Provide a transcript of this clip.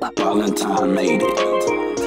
Valentine made it.